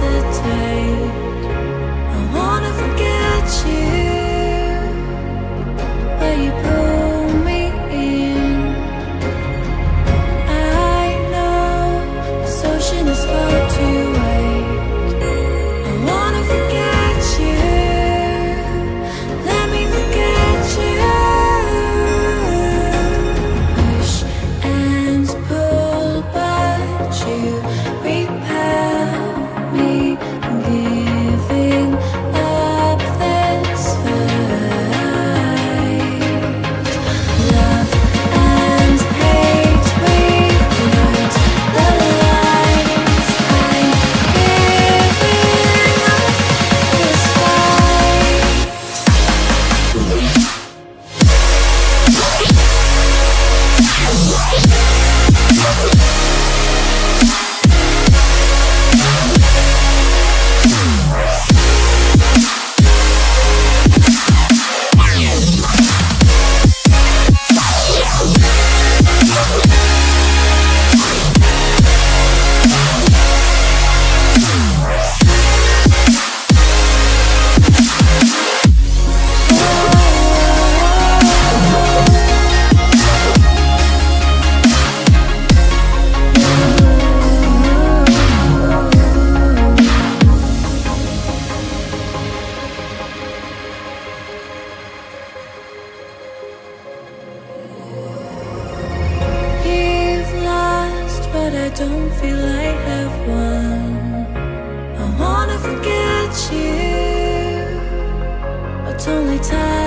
the time. Yeah. don't feel I have one. I wanna forget you, but only time.